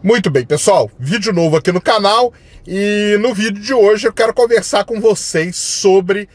Muito bem, pessoal, vídeo novo aqui no canal e no vídeo de hoje eu quero conversar com vocês sobre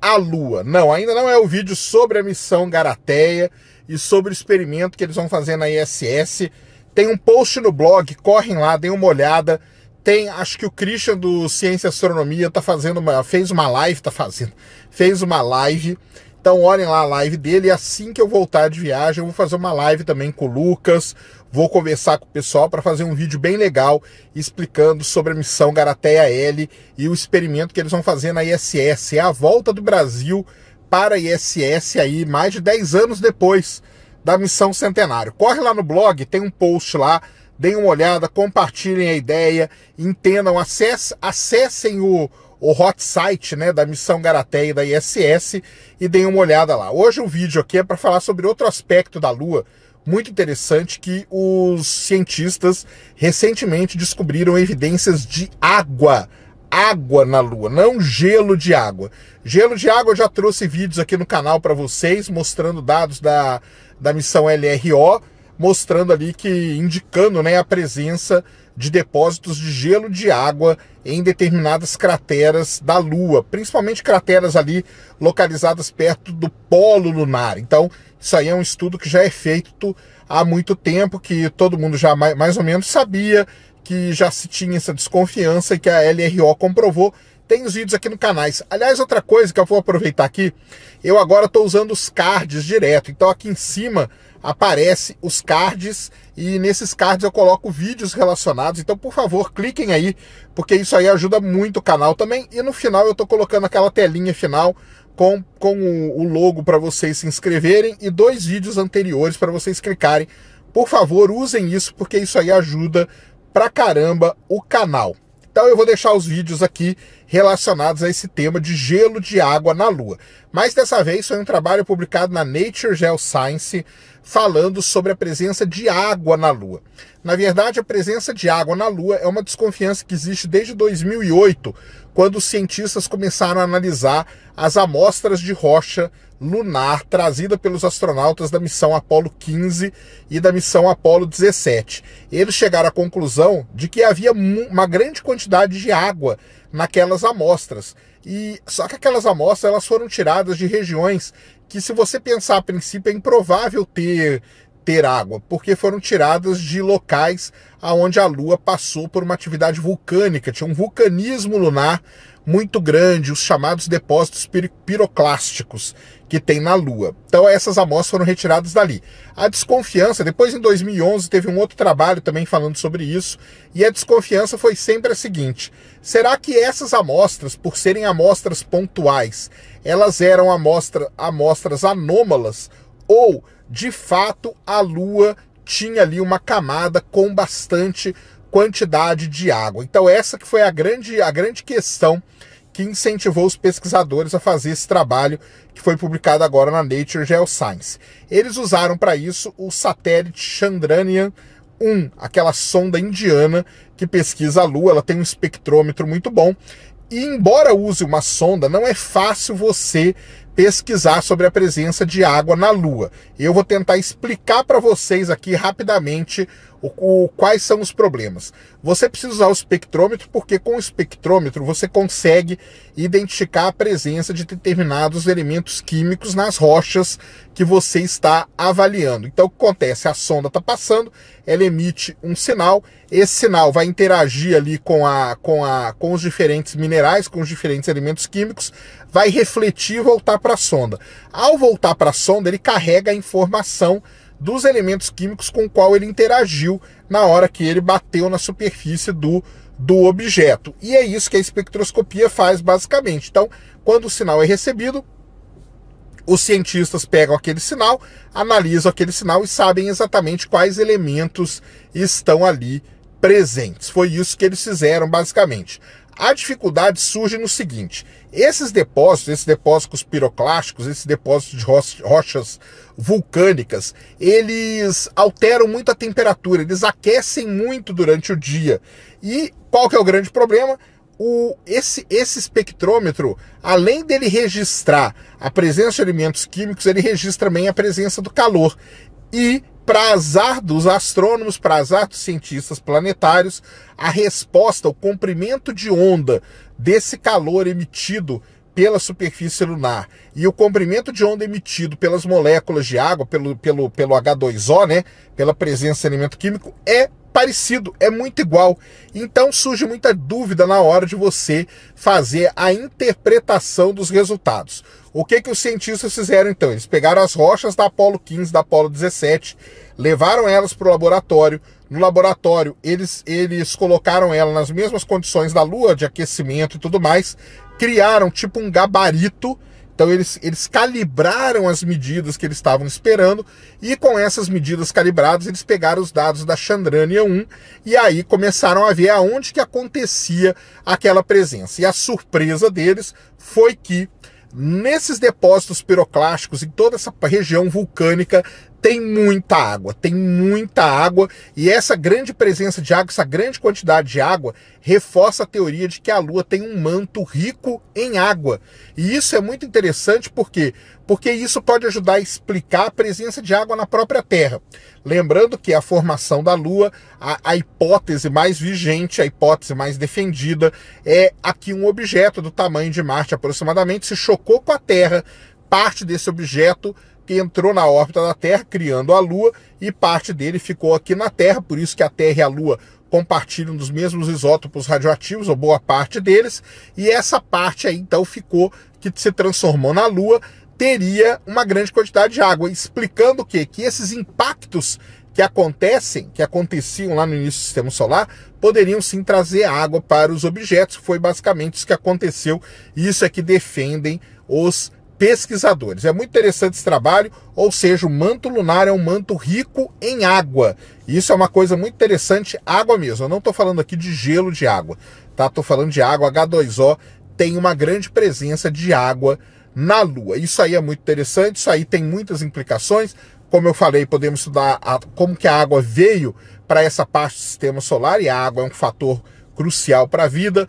a Lua. Não, ainda não é o vídeo sobre a missão Garateia e sobre o experimento que eles vão fazer na ISS. Tem um post no blog, correm lá, deem uma olhada. Tem, acho que o Christian do Ciência e Astronomia tá fazendo uma, fez uma live, tá fazendo, fez uma live então olhem lá a live dele e assim que eu voltar de viagem eu vou fazer uma live também com o Lucas, vou conversar com o pessoal para fazer um vídeo bem legal explicando sobre a missão Garateia L e o experimento que eles vão fazer na ISS. É a volta do Brasil para a ISS aí mais de 10 anos depois da missão Centenário. Corre lá no blog, tem um post lá, deem uma olhada, compartilhem a ideia, entendam, acessem, acessem o o hot site né, da missão Garateia da ISS e deem uma olhada lá. Hoje o vídeo aqui é para falar sobre outro aspecto da Lua muito interessante que os cientistas recentemente descobriram evidências de água. Água na Lua, não gelo de água. Gelo de água eu já trouxe vídeos aqui no canal para vocês, mostrando dados da, da missão LRO, mostrando ali que, indicando né, a presença de depósitos de gelo de água em determinadas crateras da Lua, principalmente crateras ali localizadas perto do polo lunar. Então, isso aí é um estudo que já é feito há muito tempo, que todo mundo já mais ou menos sabia que já se tinha essa desconfiança e que a LRO comprovou. Tem os vídeos aqui no canais. Aliás, outra coisa que eu vou aproveitar aqui, eu agora estou usando os cards direto. Então aqui em cima aparece os cards e nesses cards eu coloco vídeos relacionados. Então, por favor, cliquem aí, porque isso aí ajuda muito o canal também. E no final eu estou colocando aquela telinha final com, com o logo para vocês se inscreverem e dois vídeos anteriores para vocês clicarem. Por favor, usem isso, porque isso aí ajuda pra caramba o canal. Então eu vou deixar os vídeos aqui relacionados a esse tema de gelo de água na Lua. Mas dessa vez foi um trabalho publicado na Nature Geoscience falando sobre a presença de água na Lua. Na verdade, a presença de água na Lua é uma desconfiança que existe desde 2008, quando os cientistas começaram a analisar as amostras de rocha lunar trazida pelos astronautas da missão Apollo 15 e da missão Apollo 17. Eles chegaram à conclusão de que havia uma grande quantidade de água naquelas amostras. E só que aquelas amostras elas foram tiradas de regiões que se você pensar a princípio é improvável ter ter água, porque foram tiradas de locais aonde a Lua passou por uma atividade vulcânica, tinha um vulcanismo lunar muito grande, os chamados depósitos piroclásticos que tem na Lua. Então essas amostras foram retiradas dali. A desconfiança, depois em 2011 teve um outro trabalho também falando sobre isso, e a desconfiança foi sempre a seguinte: será que essas amostras, por serem amostras pontuais, elas eram amostra, amostras anômalas ou de fato a Lua tinha ali uma camada com bastante quantidade de água. Então essa que foi a grande, a grande questão que incentivou os pesquisadores a fazer esse trabalho que foi publicado agora na Nature Geoscience. Eles usaram para isso o satélite Chandrayaan 1, aquela sonda indiana que pesquisa a Lua, ela tem um espectrômetro muito bom. E embora use uma sonda, não é fácil você pesquisar sobre a presença de água na Lua. Eu vou tentar explicar para vocês aqui rapidamente o, o, quais são os problemas. Você precisa usar o espectrômetro porque com o espectrômetro você consegue identificar a presença de determinados elementos químicos nas rochas que você está avaliando. Então o que acontece? A sonda está passando, ela emite um sinal, esse sinal vai interagir ali com, a, com, a, com os diferentes minerais, com os diferentes elementos químicos, vai refletir e voltar para a sonda. Ao voltar para a sonda, ele carrega a informação dos elementos químicos com qual ele interagiu na hora que ele bateu na superfície do, do objeto. E é isso que a espectroscopia faz basicamente. Então, quando o sinal é recebido, os cientistas pegam aquele sinal, analisam aquele sinal e sabem exatamente quais elementos estão ali presentes. Foi isso que eles fizeram basicamente. A dificuldade surge no seguinte: esses depósitos, esses depósitos piroclásticos, esses depósitos de rochas vulcânicas, eles alteram muito a temperatura, eles aquecem muito durante o dia. E qual que é o grande problema? O, esse, esse espectrômetro, além dele registrar a presença de elementos químicos, ele registra também a presença do calor. E, para azar dos astrônomos, para azar dos cientistas planetários, a resposta, o comprimento de onda desse calor emitido pela superfície lunar e o comprimento de onda emitido pelas moléculas de água, pelo, pelo, pelo H2O, né, pela presença de elemento químico, é parecido, é muito igual. Então surge muita dúvida na hora de você fazer a interpretação dos resultados. O que que os cientistas fizeram então? Eles pegaram as rochas da Apollo 15, da Apollo 17, levaram elas para o laboratório. No laboratório, eles, eles colocaram ela nas mesmas condições da Lua, de aquecimento e tudo mais, criaram tipo um gabarito então eles, eles calibraram as medidas que eles estavam esperando e com essas medidas calibradas eles pegaram os dados da Chandrania 1 e aí começaram a ver aonde que acontecia aquela presença. E a surpresa deles foi que nesses depósitos piroclásticos em toda essa região vulcânica tem muita água, tem muita água, e essa grande presença de água, essa grande quantidade de água, reforça a teoria de que a Lua tem um manto rico em água. E isso é muito interessante porque porque isso pode ajudar a explicar a presença de água na própria Terra. Lembrando que a formação da Lua, a, a hipótese mais vigente, a hipótese mais defendida, é aqui um objeto do tamanho de Marte aproximadamente se chocou com a Terra, parte desse objeto que entrou na órbita da Terra, criando a Lua, e parte dele ficou aqui na Terra, por isso que a Terra e a Lua compartilham dos mesmos isótopos radioativos, ou boa parte deles, e essa parte aí então ficou, que se transformou na Lua, teria uma grande quantidade de água, explicando o quê? Que esses impactos que acontecem, que aconteciam lá no início do sistema solar, poderiam sim trazer água para os objetos. Foi basicamente isso que aconteceu. Isso é que defendem os pesquisadores. É muito interessante esse trabalho, ou seja, o manto lunar é um manto rico em água. Isso é uma coisa muito interessante, água mesmo. Eu não estou falando aqui de gelo de água, tá? Estou falando de água. H2O tem uma grande presença de água na Lua. Isso aí é muito interessante, isso aí tem muitas implicações. Como eu falei, podemos estudar a, como que a água veio para essa parte do sistema solar, e a água é um fator crucial para a vida.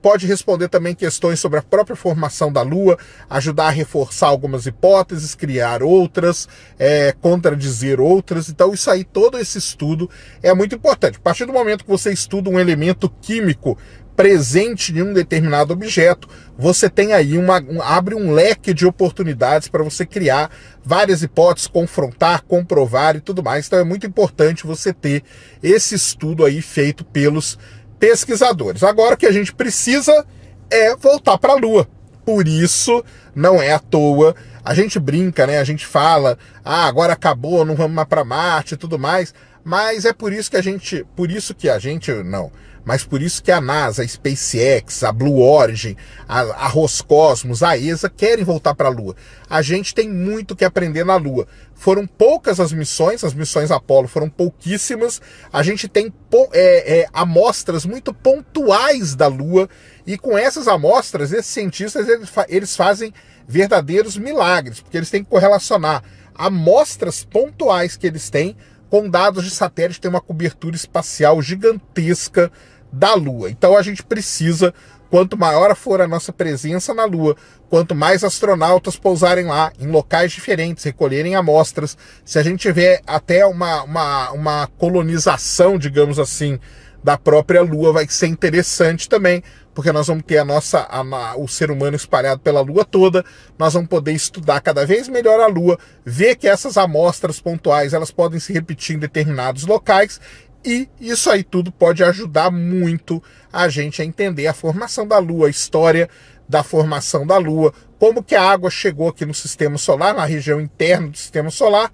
Pode responder também questões sobre a própria formação da Lua, ajudar a reforçar algumas hipóteses, criar outras, é, contradizer outras. Então, isso aí, todo esse estudo é muito importante. A partir do momento que você estuda um elemento químico presente em um determinado objeto, você tem aí uma um, abre um leque de oportunidades para você criar várias hipóteses, confrontar, comprovar e tudo mais. Então é muito importante você ter esse estudo aí feito pelos pesquisadores. Agora o que a gente precisa é voltar para a Lua. Por isso, não é à toa. A gente brinca, né? A gente fala, ah, agora acabou, não vamos mais para Marte e tudo mais. Mas é por isso que a gente, por isso que a gente, não, mas por isso que a NASA, a SpaceX, a Blue Origin, a, a Roscosmos, a ESA querem voltar para a Lua. A gente tem muito que aprender na Lua. Foram poucas as missões, as missões Apollo foram pouquíssimas. A gente tem é, é, amostras muito pontuais da Lua e com essas amostras, esses cientistas eles, eles fazem verdadeiros milagres, porque eles têm que correlacionar amostras pontuais que eles têm com dados de satélite, tem uma cobertura espacial gigantesca da Lua. Então a gente precisa, quanto maior for a nossa presença na Lua, quanto mais astronautas pousarem lá, em locais diferentes, recolherem amostras, se a gente tiver até uma, uma, uma colonização, digamos assim, da própria Lua, vai ser interessante também, porque nós vamos ter a nossa, a, o ser humano espalhado pela Lua toda, nós vamos poder estudar cada vez melhor a Lua, ver que essas amostras pontuais elas podem se repetir em determinados locais e isso aí tudo pode ajudar muito a gente a entender a formação da Lua, a história da formação da Lua, como que a água chegou aqui no sistema solar, na região interna do sistema solar,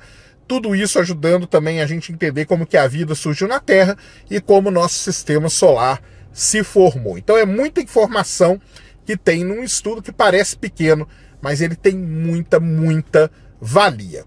tudo isso ajudando também a gente entender como que a vida surgiu na Terra e como o nosso sistema solar se formou. Então é muita informação que tem num estudo que parece pequeno, mas ele tem muita, muita valia.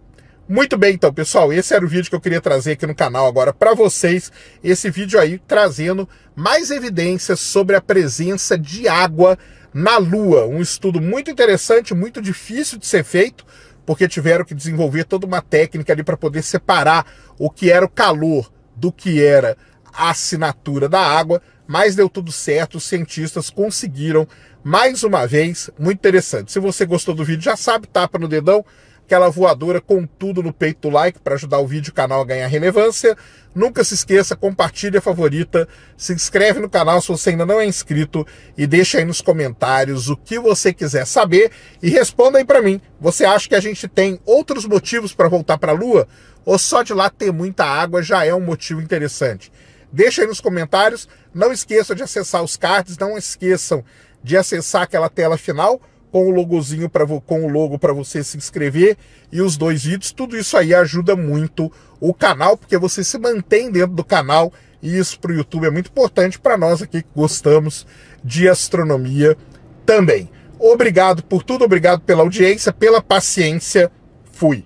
Muito bem, então, pessoal, esse era o vídeo que eu queria trazer aqui no canal agora para vocês. Esse vídeo aí trazendo mais evidências sobre a presença de água na Lua. Um estudo muito interessante, muito difícil de ser feito, porque tiveram que desenvolver toda uma técnica ali para poder separar o que era o calor do que era a assinatura da água, mas deu tudo certo, os cientistas conseguiram mais uma vez, muito interessante. Se você gostou do vídeo, já sabe, tapa no dedão, aquela voadora com tudo no peito do like para ajudar o vídeo o canal a ganhar relevância. Nunca se esqueça, compartilha, favorita, se inscreve no canal se você ainda não é inscrito e deixa aí nos comentários o que você quiser saber e responda aí para mim. Você acha que a gente tem outros motivos para voltar para a Lua ou só de lá ter muita água já é um motivo interessante? Deixa aí nos comentários. Não esqueçam de acessar os cards, não esqueçam de acessar aquela tela final com o logozinho para com o logo para você se inscrever e os dois vídeos. Tudo isso aí ajuda muito o canal, porque você se mantém dentro do canal e isso para o YouTube é muito importante para nós aqui que gostamos de astronomia também. Obrigado por tudo, obrigado pela audiência, pela paciência. Fui.